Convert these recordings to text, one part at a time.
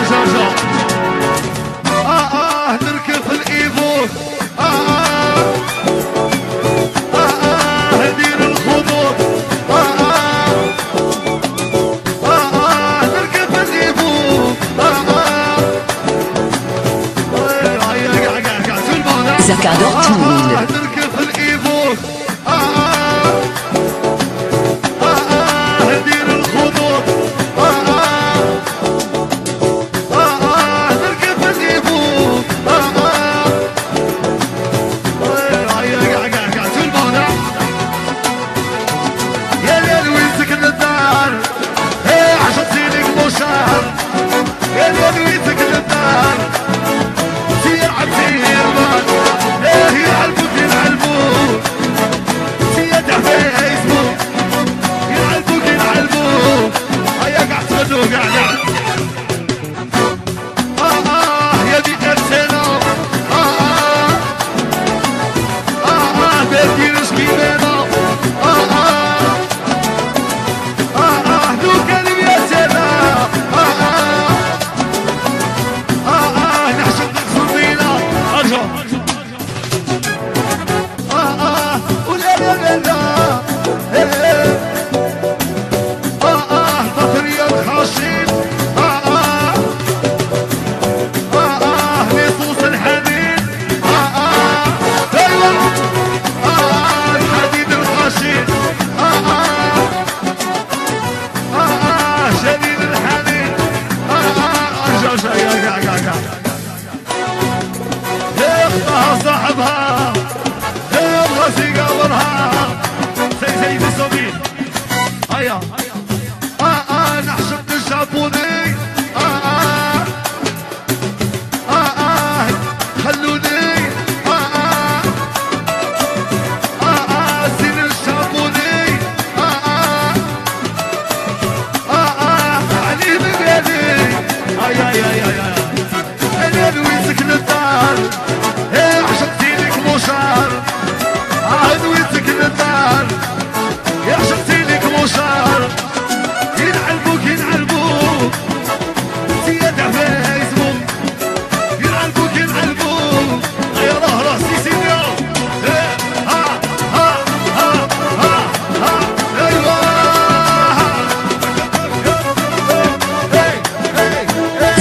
جا آه آه نركب في الإيفون آه آه آه آه آه آه نركب في الإيفون آه آه زكاة تميل صعبها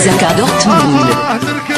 Saka Dortmund.